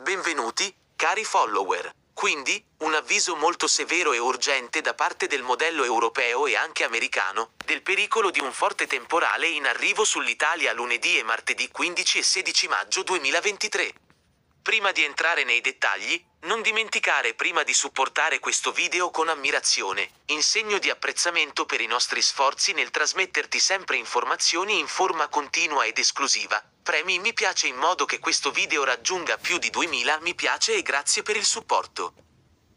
Benvenuti, cari follower. Quindi, un avviso molto severo e urgente da parte del modello europeo e anche americano, del pericolo di un forte temporale in arrivo sull'Italia lunedì e martedì 15 e 16 maggio 2023. Prima di entrare nei dettagli, non dimenticare prima di supportare questo video con ammirazione, in segno di apprezzamento per i nostri sforzi nel trasmetterti sempre informazioni in forma continua ed esclusiva. Premi mi piace in modo che questo video raggiunga più di 2000 mi piace e grazie per il supporto.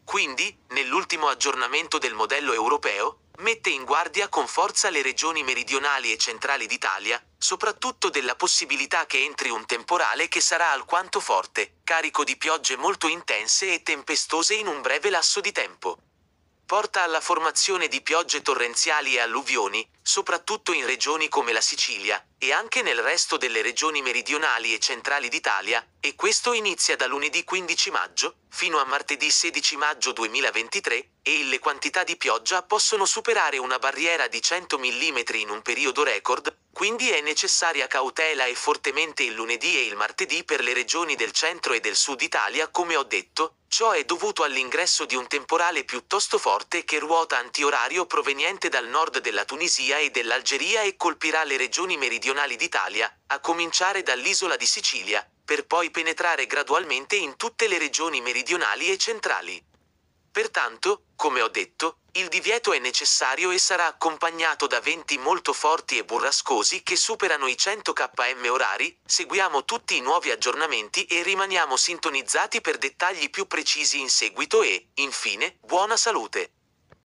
Quindi, nell'ultimo aggiornamento del modello europeo, mette in guardia con forza le regioni meridionali e centrali d'Italia, soprattutto della possibilità che entri un temporale che sarà alquanto forte, carico di piogge molto intense e tempestose in un breve lasso di tempo. Porta alla formazione di piogge torrenziali e alluvioni, soprattutto in regioni come la Sicilia, e anche nel resto delle regioni meridionali e centrali d'Italia, e questo inizia da lunedì 15 maggio, fino a martedì 16 maggio 2023, e le quantità di pioggia possono superare una barriera di 100 mm in un periodo record, quindi è necessaria cautela e fortemente il lunedì e il martedì per le regioni del centro e del sud Italia come ho detto, ciò è dovuto all'ingresso di un temporale piuttosto forte che ruota antiorario proveniente dal nord della Tunisia e dell'Algeria e colpirà le regioni meridionali d'Italia, a cominciare dall'isola di Sicilia, per poi penetrare gradualmente in tutte le regioni meridionali e centrali. Pertanto, come ho detto, il divieto è necessario e sarà accompagnato da venti molto forti e burrascosi che superano i 100 km orari, seguiamo tutti i nuovi aggiornamenti e rimaniamo sintonizzati per dettagli più precisi in seguito e, infine, buona salute!